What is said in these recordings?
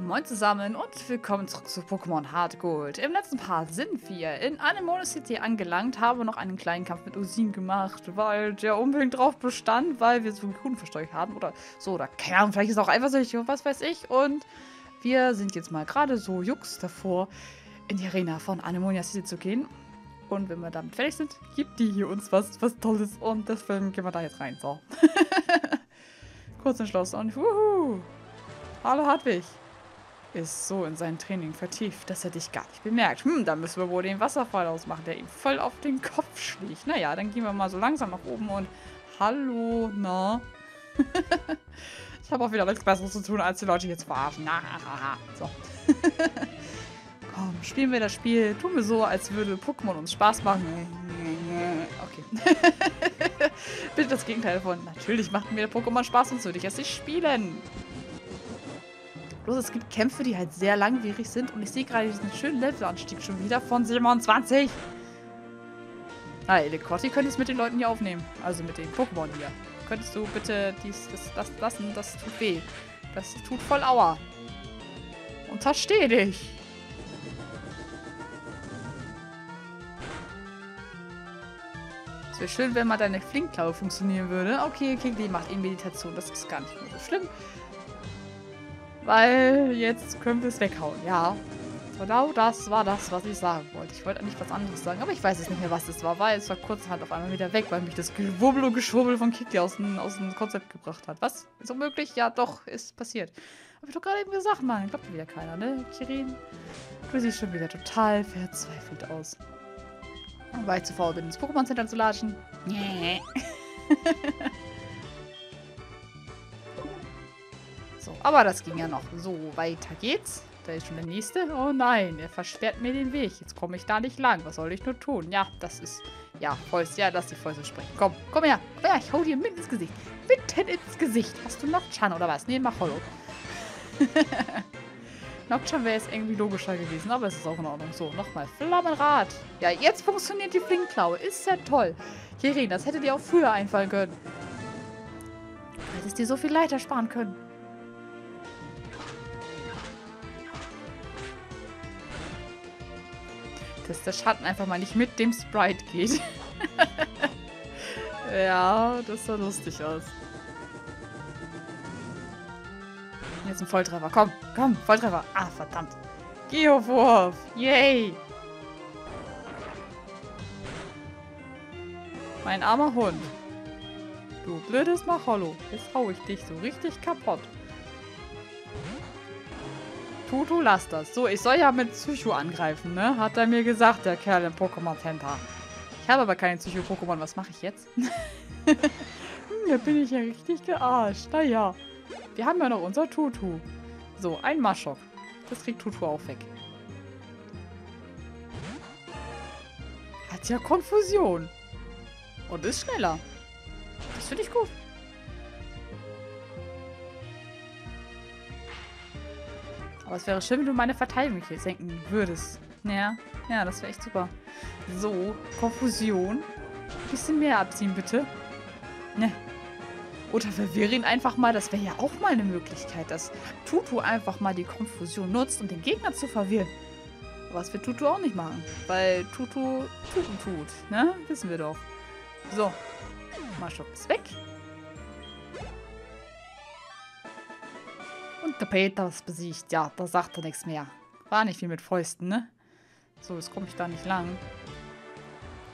Moin zusammen und willkommen zurück zu Pokémon Hard Gold. Im letzten Part sind wir in Anemone City angelangt, haben noch einen kleinen Kampf mit Usin gemacht, weil der unbedingt drauf bestand, weil wir so Kuchen versteuert haben oder so, oder keine vielleicht ist auch eifersüchtig und was weiß ich. Und wir sind jetzt mal gerade so jux davor, in die Arena von Anemonia City zu gehen. Und wenn wir damit fertig sind, gibt die hier uns was, was Tolles und deswegen gehen wir da jetzt rein. So. Kurz entschlossen und wuhu. Hallo Hartwig ist so in sein Training vertieft, dass er dich gar nicht bemerkt. Hm, da müssen wir wohl den Wasserfall ausmachen, der ihm voll auf den Kopf schlägt. Naja, dann gehen wir mal so langsam nach oben und... Hallo, na? ich habe auch wieder nichts Besseres zu tun, als die Leute jetzt verarschen. Na, so. Komm, spielen wir das Spiel. Tun wir so, als würde Pokémon uns Spaß machen. Okay. Bitte das Gegenteil davon. Natürlich macht mir Pokémon Spaß und so würde ich es nicht spielen. Bloß es gibt Kämpfe, die halt sehr langwierig sind. Und ich sehe gerade diesen schönen Levelanstieg schon wieder von 27. Ah, Elekotti könnte es mit den Leuten hier aufnehmen. Also mit den Pokémon hier. Könntest du bitte dies, das, das lassen? Das tut weh. Das tut voll Aua. Untersteh dich. Es wäre schön, wenn mal deine Flinkklaue funktionieren würde. Okay, Kingly macht eben Meditation. Das ist gar nicht mehr so schlimm. Weil jetzt können wir es weghauen. Ja, genau das war das, was ich sagen wollte. Ich wollte eigentlich was anderes sagen, aber ich weiß es nicht mehr, was es war, weil es war kurzerhand auf einmal wieder weg, weil mich das Gewubbel und Geschwubbel von Kiki aus dem, aus dem Konzept gebracht hat. Was? Ist unmöglich? Ja, doch, ist passiert. Hab ich doch gerade eben gesagt, Mann. Glaubt wieder keiner, ne? Kirin, du siehst schon wieder total verzweifelt aus. Weil ich zu faul bin, ins Pokémon-Center zu latschen. Nee. aber das ging ja noch. So, weiter geht's. Da ist schon der nächste. Oh nein, er versperrt mir den Weg. Jetzt komme ich da nicht lang. Was soll ich nur tun? Ja, das ist... Ja, Fäust. Ja, lass die Fäuste sprechen. Komm, komm her. Her, ich hau dir mitten ins Gesicht. Mitten ins Gesicht. Hast du Nocturne oder was? Nee, mach Hollow. Nocturne wäre jetzt irgendwie logischer gewesen, aber es ist auch in Ordnung. So, nochmal. Flammenrad. Ja, jetzt funktioniert die Flinkklaue. Ist ja toll. Kirin, das hätte dir auch früher einfallen können. Du hättest dir so viel Leiter sparen können. Dass der Schatten einfach mal nicht mit dem Sprite geht. ja, das sah lustig aus. Jetzt ein Volltreffer. Komm, komm, Volltreffer. Ah, verdammt. Geowurf. Yay. Mein armer Hund. Du blödes Macholo. Jetzt hau ich dich so richtig kaputt. Tutu, lass das. So, ich soll ja mit Psycho angreifen, ne? Hat er mir gesagt, der Kerl im Pokémon Center. Ich habe aber keine Psycho-Pokémon. Was mache ich jetzt? hm, da bin ich ja richtig gearscht. Naja. Wir haben ja noch unser Tutu. So, ein Maschok. Das kriegt Tutu auch weg. Hat ja Konfusion. Und ist schneller. Das finde ich gut. Aber es wäre schön, wenn du meine Verteidigung hier senken würdest. Ja, ja, das wäre echt super. So, Konfusion. Bisschen mehr abziehen, bitte. Ne. Oder verwirre ihn einfach mal. Das wäre ja auch mal eine Möglichkeit, dass Tutu einfach mal die Konfusion nutzt, um den Gegner zu verwirren. Das wird Tutu auch nicht machen. Weil Tutu Tutu tut. Ne? Wissen wir doch. So. Maschok ist weg. Der Peter ist besiegt. Ja, da sagt er nichts mehr. War nicht viel mit Fäusten, ne? So, jetzt komme ich da nicht lang.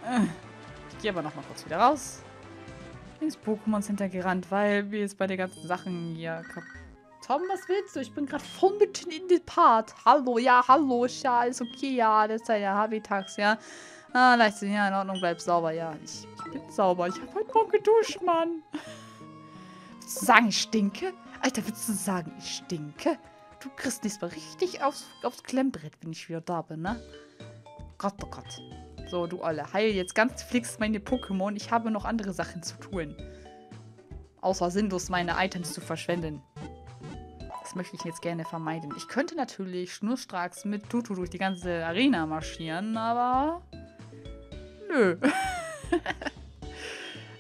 Äh, ich gehe aber noch mal kurz wieder raus. Ins Pokémon Center gerannt, weil wir jetzt bei den ganzen Sachen hier Tom, was willst du? Ich bin gerade voll mitten in den Part. Hallo, ja, hallo, ja alles okay, ja, das ist ja Habitax, ja. Ah, Leistung, ja, in Ordnung, bleib sauber, ja. Ich, bin sauber. Ich habe heute Morgen geduscht, Mann. Sagen, ich stinke? Alter, willst du sagen, ich stinke? Du kriegst diesmal richtig aufs, aufs Klemmbrett, wenn ich wieder da bin, ne? Gott, oh Gott. So, du alle, heil jetzt ganz fix meine Pokémon. Ich habe noch andere Sachen zu tun. Außer sinnlos meine Items zu verschwenden. Das möchte ich jetzt gerne vermeiden. Ich könnte natürlich schnurstracks mit Tutu durch die ganze Arena marschieren, aber... Nö.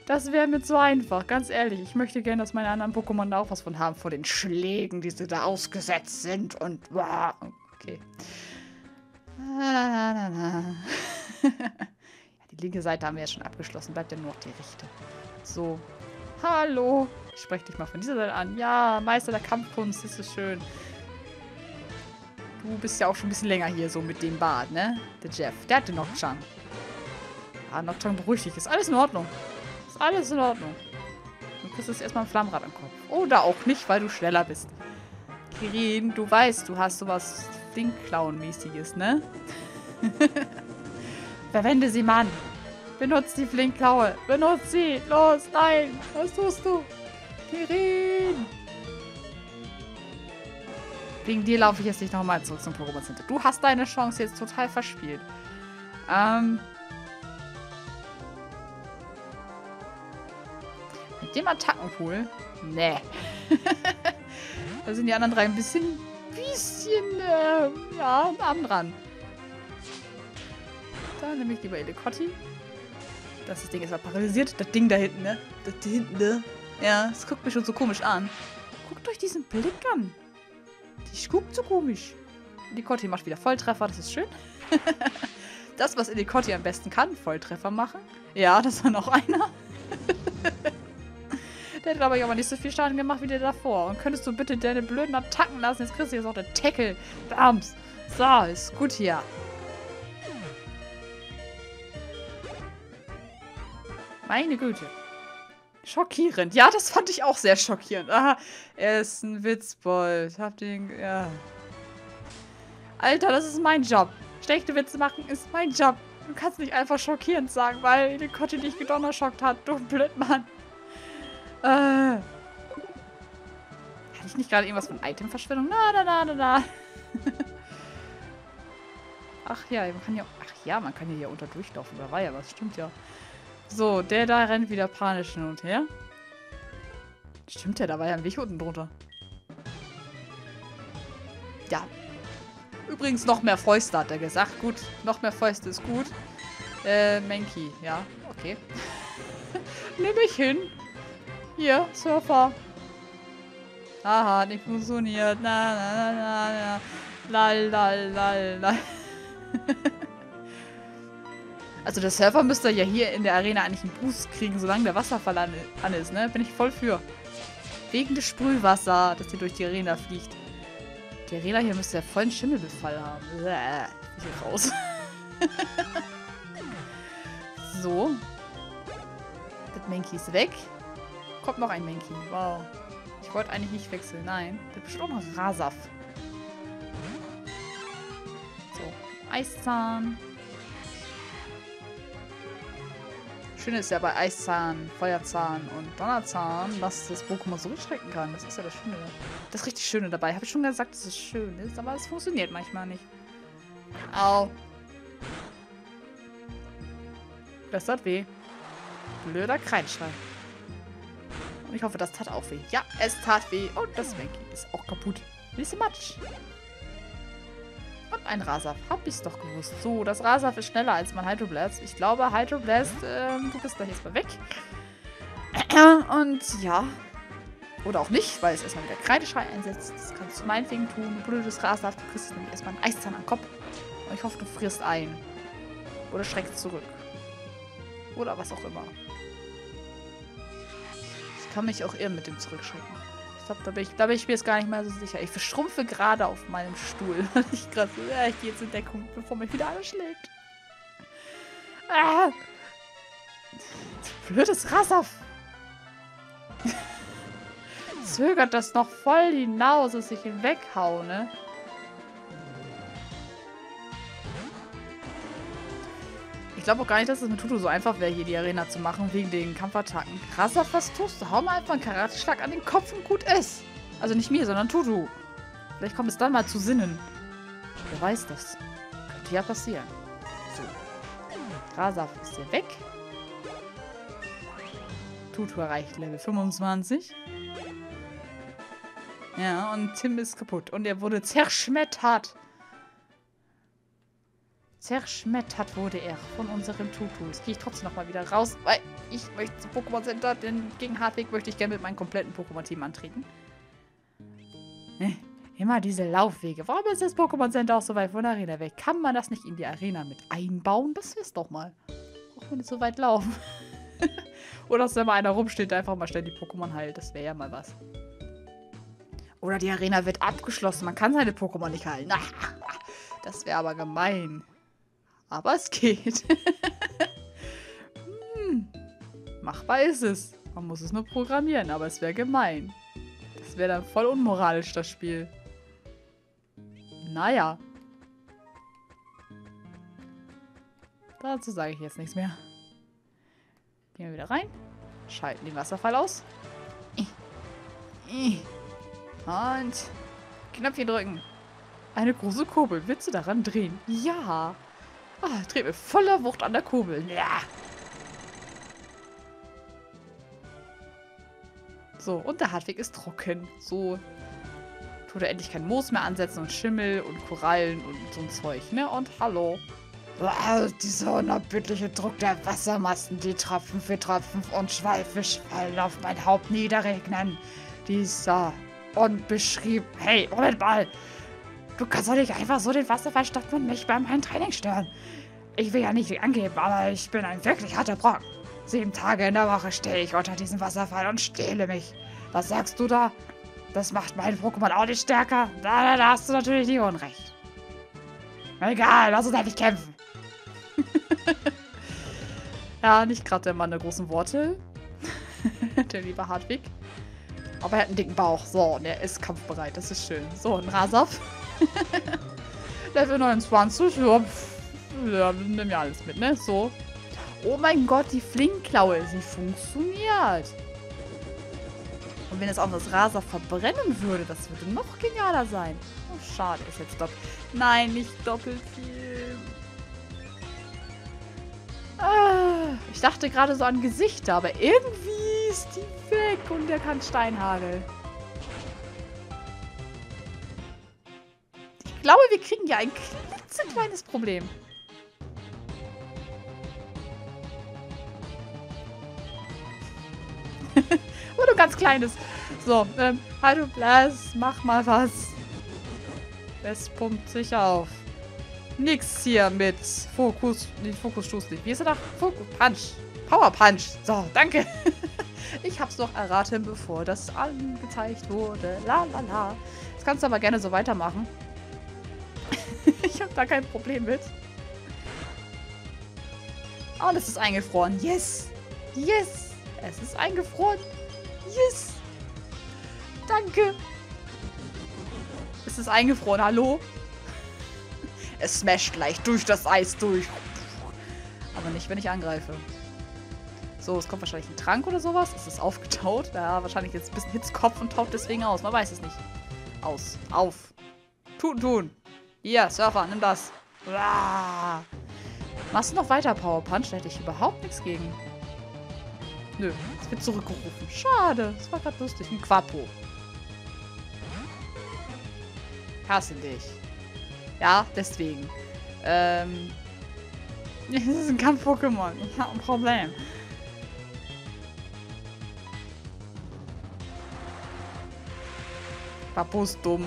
Das wäre mir zu einfach, ganz ehrlich. Ich möchte gerne, dass meine anderen Pokémon da auch was von haben, vor den Schlägen, die sie da ausgesetzt sind und... Okay. ja, die linke Seite haben wir ja schon abgeschlossen. Bleibt ja nur noch die rechte. So. Hallo. Ich spreche dich mal von dieser Seite an. Ja, Meister der Kampfkunst, das ist schön. Du bist ja auch schon ein bisschen länger hier so mit dem Bart, ne? Der Jeff. Der hat den Nocturne. Ja, Nocturne beruhigt dich. Ist alles in Ordnung. Ist alles in Ordnung. Du kriegst jetzt erstmal ein Flammrad am Kopf. Oder auch nicht, weil du schneller bist. Kirin, du weißt, du hast sowas Flinkklauen-mäßiges, ne? Verwende sie, Mann. Benutzt die Flinkklaue. Benutzt sie. Los, nein. Was tust du? Kirin. Wegen dir laufe ich jetzt nicht nochmal zurück zum Pokémon Center. Du hast deine Chance jetzt total verspielt. Ähm, dem Attackenpool? Nee. da sind die anderen drei ein bisschen, bisschen, äh, ja, arm dran. Da nehme ich lieber Elekotti. Das, Ding ist mal paralysiert. Das Ding da hinten, ne? Das da hinten, ne? Ja, es guckt mich schon so komisch an. Guckt euch diesen Blick an. Die guckt so komisch. Elekotti macht wieder Volltreffer, das ist schön. das, was Elekotti am besten kann, Volltreffer machen. Ja, das war noch einer. Der hat, glaube ich, aber nicht so viel Schaden gemacht wie der davor. Und könntest du bitte deine blöden Attacken lassen? Jetzt kriegst du jetzt auch den Tackle. Bams. So, ist gut hier. Meine Güte. Schockierend. Ja, das fand ich auch sehr schockierend. Aha, er ist ein Witzbold. Hab den, ja. Alter, das ist mein Job. Schlechte Witze machen ist mein Job. Du kannst nicht einfach schockierend sagen, weil die Kotti dich gedonnerschockt hat. Du Blödmann. Äh. Hatte ich nicht gerade irgendwas von Itemverschwendung? Na, na, na, na, na. Ach ja, man kann ja. Ach ja, man kann hier unter durchlaufen. Da war ja was. Stimmt ja. So, der da rennt wieder panisch hin und her. Stimmt ja, da war ja ein Weg unten drunter. Ja. Übrigens noch mehr Fäuste, hat er gesagt. Gut, noch mehr Fäuste ist gut. Äh, Menki, ja, okay. Nehme ich hin. Hier, Surfer. Aha, nicht funktioniert. Na, na, na, na, na. Lal, lal, lal, lal. also der Surfer müsste ja hier in der Arena eigentlich einen Boost kriegen, solange der Wasserfall an, an ist, ne? Bin ich voll für. Wegen des Sprühwasser, das hier durch die Arena fliegt. Die Arena hier müsste ja voll einen Schimmelbefall haben. Bäh, ich hier raus. so. Das Mankey ist weg. Kommt noch ein Mankey. Wow. Ich wollte eigentlich nicht wechseln. Nein. Der bestimmt auch noch Rasaf. So. Eiszahn. Schön ist ja bei Eiszahn, Feuerzahn und Donnerzahn, dass das Pokémon zurückschrecken kann. Das ist ja das Schöne. Das richtig Schöne dabei. Habe ich schon gesagt, dass es schön ist, aber es funktioniert manchmal nicht. Au. Das tat weh. Blöder Kreidschrei. Ich hoffe, das tat auch weh. Ja, es tat weh. Und das Mankey ist auch kaputt. Bisschen Matsch. Und ein Rasaf. Hab ich's doch gewusst. So, das Rasaf ist schneller als mein Hydroblast. Ich glaube, Hydroblast, ähm, du bist gleich erstmal weg. Und ja. Oder auch nicht, weil es erstmal wieder Kreideschrei einsetzt. Das kannst du meinetwegen tun. Du blödes Rasaf. Du kriegst nämlich erstmal einen Eiszahn am Kopf. Und ich hoffe, du frierst ein. Oder schreckst zurück. Oder was auch immer kann mich auch irren mit dem Zurückschrecken. Ich glaube, da, bin ich, da bin ich mir jetzt gar nicht mehr so sicher. Ich verschrumpfe gerade auf meinem Stuhl. ich gerade so, ja, ich gehe jetzt in Deckung, bevor mich wieder alles schlägt. Ah! Blödes Rassaf! Zögert das noch voll hinaus, dass ich ihn weghau, ne? Ich glaube auch gar nicht, dass es mit Tutu so einfach wäre, hier die Arena zu machen, wegen den Kampfattacken. Krasser, tust du? Hau mal einfach einen Karateschlag an den Kopf und gut ist. Also nicht mir, sondern Tutu. Vielleicht kommt es dann mal zu Sinnen. Wer weiß das? Könnte ja passieren. So. Rasaf ist hier weg. Tutu erreicht Level 25. Ja, und Tim ist kaputt. Und er wurde zerschmettert. Zerschmettert wurde er von unseren Tutus. Gehe ich trotzdem nochmal wieder raus, weil ich möchte zum Pokémon Center, denn gegen Hartwig möchte ich gerne mit meinem kompletten Pokémon-Team antreten. Immer diese Laufwege. Warum ist das Pokémon Center auch so weit von der Arena weg? Kann man das nicht in die Arena mit einbauen? Das ist doch mal. Auch wenn die so weit laufen. Oder dass da mal einer rumsteht, einfach mal schnell die Pokémon heilt. Das wäre ja mal was. Oder die Arena wird abgeschlossen. Man kann seine Pokémon nicht heilen. Das wäre aber gemein. Aber es geht. hm. Machbar ist es. Man muss es nur programmieren, aber es wäre gemein. Das wäre dann voll unmoralisch, das Spiel. Naja. Dazu sage ich jetzt nichts mehr. Gehen wir wieder rein. Schalten den Wasserfall aus. Und Knöpfchen drücken. Eine große Kurbel. Willst du daran drehen? Ja. Ah, dreht mit voller Wucht an der Kurbel. Ja. So, und der Hartweg ist trocken. So tut er endlich kein Moos mehr ansetzen und Schimmel und Korallen und so ein Zeug, ne? Und hallo. Wow, dieser unerbittliche Druck der Wassermassen, die Tropfen für Tropfen und Schwall für Schwall auf mein Haupt niederregnen. Dieser unbeschrieben... Hey, Moment mal! Du kannst doch nicht einfach so den Wasserfall stoppen und mich bei meinem Training stören. Ich will ja nicht angeben, aber ich bin ein wirklich harter Brocken. Sieben Tage in der Woche stehe ich unter diesem Wasserfall und stehle mich. Was sagst du da? Das macht meinen Pokémon auch nicht stärker. Da, da hast du natürlich nicht Unrecht. Egal, lass uns endlich kämpfen. ja, nicht gerade der Mann der großen Worte. der liebe Hartwig. Aber er hat einen dicken Bauch. So, und er ist kampfbereit. Das ist schön. So, ein Rasaf. Level 29. Ja, ja, nimm ja alles mit, ne? So. Oh mein Gott, die Flinkklaue. Sie funktioniert. Und wenn es auch das Raser verbrennen würde, das würde noch genialer sein. Oh, schade, ist jetzt doppelt. Nein, nicht doppelt viel. Ah, ich dachte gerade so an Gesichter, aber irgendwie ist die weg und der kann Steinhagel. Glaube, wir kriegen ja ein klitzekleines Problem. Nur ein ganz kleines. So, ähm, hallo Blast, mach mal was. Es pumpt sich auf. Nix hier mit Fokus, nee, Fokusstoß nicht. Wie ist er da? Fokus, Punch. Power Punch. So, danke. ich hab's doch erraten, bevor das angezeigt wurde. La la la. Das kannst du aber gerne so weitermachen. Da kein Problem mit. Alles ist eingefroren. Yes. Yes. Es ist eingefroren. Yes! Danke! Es ist eingefroren, hallo? Es smasht gleich durch das Eis durch. Aber nicht, wenn ich angreife. So, es kommt wahrscheinlich ein Trank oder sowas. Es ist aufgetaut. Ja, wahrscheinlich jetzt ein bisschen Hitzkopf und taut deswegen aus. Man weiß es nicht. Aus. Auf. Tun, tun. Hier, Surfer, nimm das. Uah. Machst du noch weiter, Power Punch? Da hätte ich überhaupt nichts gegen. Nö, es wird zurückgerufen. Schade, das war gerade lustig. Ein Quapo. Hasse dich. Ja, deswegen. Ähm. Das ist ein Kampf-Pokémon. Ich habe ein Problem. Quapo ist dumm.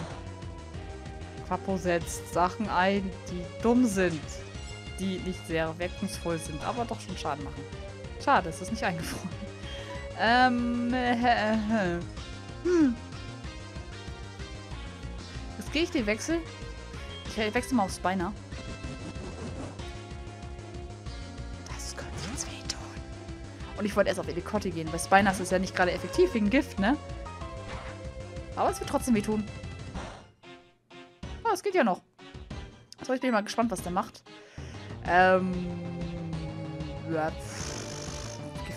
Quapo setzt Sachen ein, die dumm sind. Die nicht sehr wirkungsvoll sind, aber doch schon Schaden machen. Schade, es ist nicht eingefroren. Ähm, äh, äh, äh. Hm. Jetzt gehe ich den Wechsel. Ich wechsle mal auf Spiner. Das könnte jetzt wehtun. Und ich wollte erst auf Elikotti gehen, weil Spiner ist ja nicht gerade effektiv wegen Gift, ne? Aber es wird trotzdem wehtun. Ja noch. So, ich bin mal gespannt, was der macht. Ähm. Ja,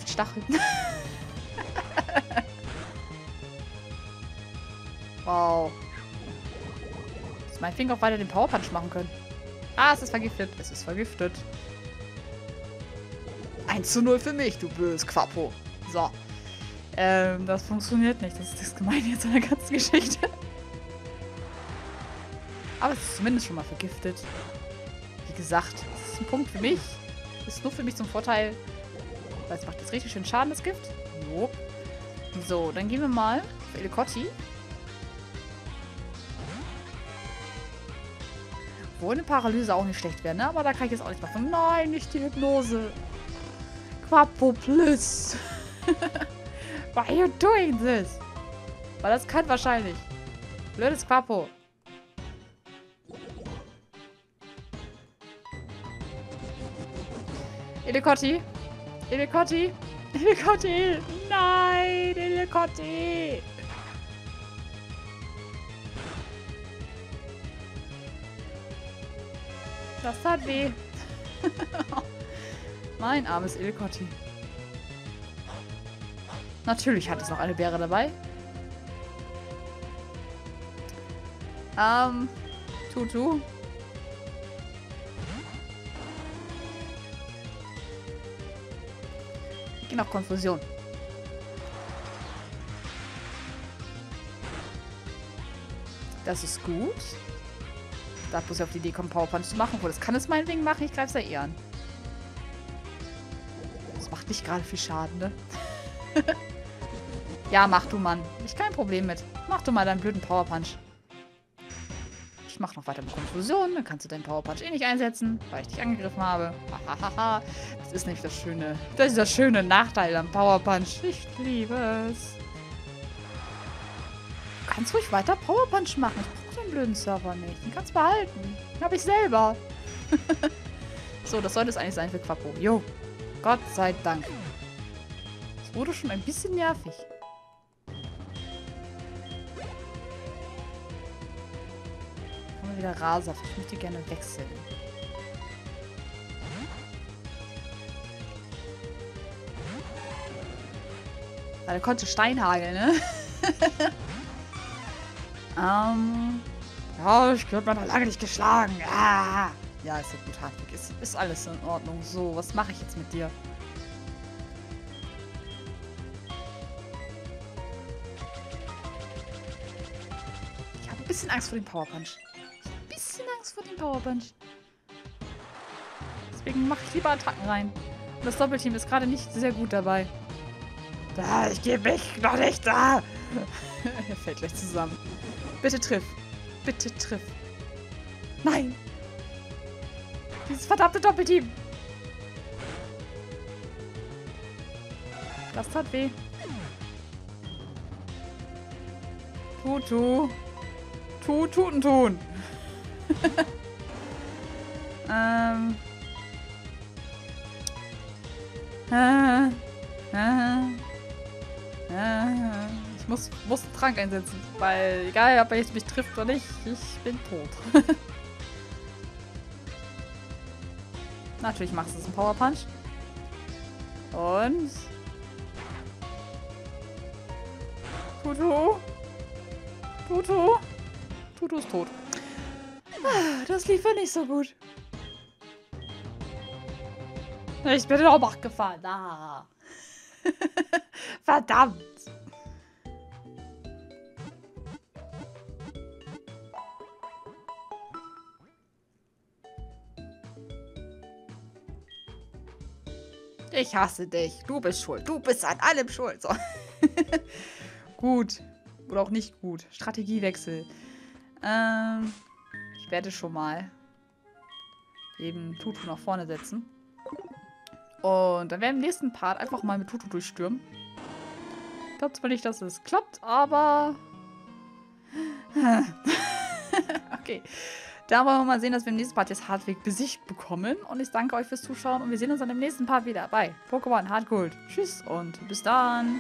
Stacheln. wow. Dass mein Finger auch weiter den Power Punch machen können. Ah, es ist vergiftet. Es ist vergiftet. 1 zu 0 für mich, du böses Quapo. So. Ähm, das funktioniert nicht. Das ist das Gemeine jetzt an der ganzen Geschichte. Aber es ist zumindest schon mal vergiftet. Wie gesagt, das ist ein Punkt für mich. Ist nur für mich zum Vorteil. Weil es macht jetzt richtig schön Schaden, das Gift. Jop. So, dann gehen wir mal für Elekotti. Wo eine Paralyse auch nicht schlecht wäre, ne? Aber da kann ich jetzt auch nicht machen. Nein, nicht die Hypnose. Quapo Plus. Why are you doing this? Weil das kann wahrscheinlich. Blödes Quapo. Elekotti. Elekotti. Elekotti. Nein, Elekotti. Das tat weh. mein armes Elekotti. Natürlich hat es noch eine Beere dabei. Ähm, Tutu. Ich gehe nach Konfusion. Das ist gut. Da muss ich auf die Idee kommen, Power Punch zu machen. Obwohl, das kann es meinetwegen machen. Ich greife es ja eher an. Das macht nicht gerade viel Schaden, ne? ja, mach du, Mann. Ich kein Problem mit. Mach du mal deinen blöden Power Punch. Ich mach noch weiter mit Konfusion. Dann kannst du deinen Power Punch eh nicht einsetzen, weil ich dich angegriffen habe. Hahaha. das ist nämlich das schöne, das ist das schöne Nachteil am Power Punch. Ich liebe es. Du kannst ruhig weiter Power Punch machen. Ich den blöden Server nicht. Den kannst du behalten. Den hab ich selber. so, das sollte es eigentlich sein für Quappo. Jo. Gott sei Dank. Es wurde schon ein bisschen nervig. Wir wieder Rasaft. Ich möchte gerne wechseln. Weil er konnte Steinhagel, ne? ähm... Ja, ich gehört mal lange nicht geschlagen. Ja, ja ist ja gut, Hartwig. Ist, ist alles in Ordnung. So, was mache ich jetzt mit dir? Ich habe ein bisschen Angst vor dem Power Punch. Angst vor dem Power Punch. Deswegen mache ich lieber Attacken rein. Und das Doppelteam ist gerade nicht sehr gut dabei. Da, ich gebe mich noch nicht da. er fällt gleich zusammen. Bitte triff. Bitte triff. Nein! Dieses verdammte Doppelteam! Das tat weh. Tutu. Tu, tuten, tun. ähm. Äh. Äh. Äh muss, muss einen Trank einsetzen. Weil, egal ob er jetzt mich trifft oder nicht, ich bin tot. Natürlich machst du es einen Power Punch. Und... Tutu. Tutu. Tutu ist tot. Das lief ja nicht so gut. Ich bin in Obacht gefahren. Ah. Verdammt. Ich hasse dich. Du bist schuld. Du bist an allem schuld. So. gut. Oder auch nicht gut. Strategiewechsel. Ähm, ich werde schon mal eben Tutu nach vorne setzen. Und dann werden wir im nächsten Part einfach mal mit Tutu durchstürmen. Ich glaube zwar nicht, dass es klappt, aber... okay. Da wollen wir mal sehen, dass wir im nächsten Part jetzt Hardweg besiegt bekommen. Und ich danke euch fürs Zuschauen und wir sehen uns dann im nächsten Part wieder bei Pokémon Hardgold. Tschüss und bis dann.